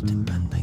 standing